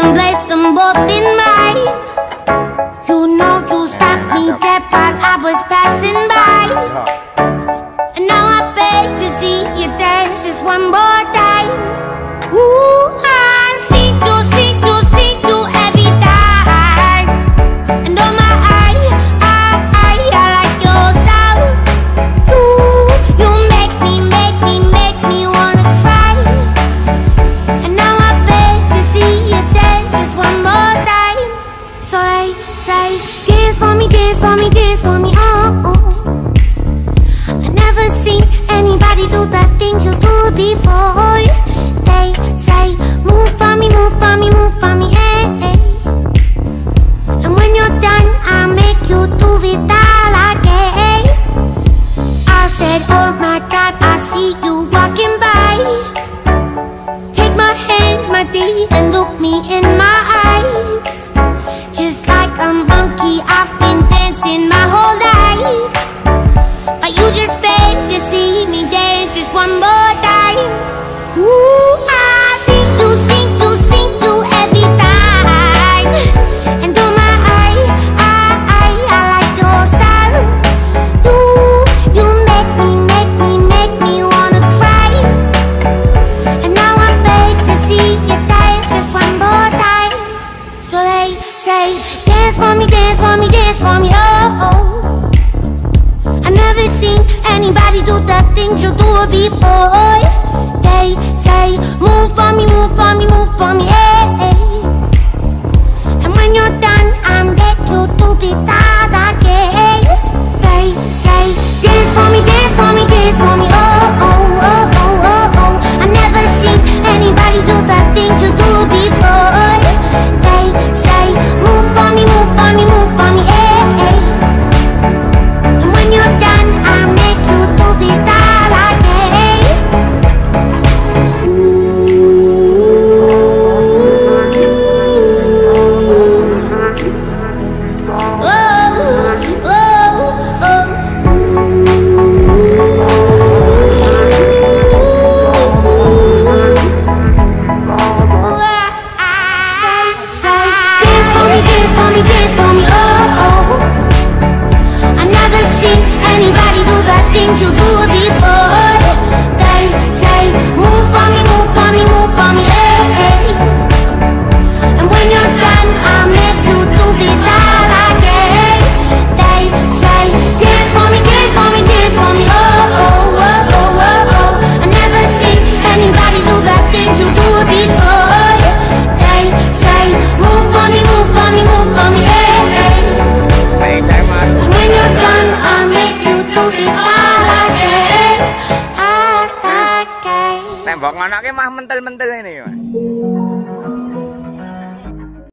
and place them both in mine You know you stopped me dead while I was passing by. And now I beg to see you dance just one more told you do it before They say, move for me, move for me, move for me, hey, hey. And when you're done, I'll make you do it all again I said, oh my God, I see you walking by Take my hands, my D, and look me in my say, dance for me, dance for me, dance for me, oh. oh. I never seen anybody do the things you do before. They say, move for me, move for me, move. Eh, eh. Tembok ngono ki mah mentel-mentel ini. Mah.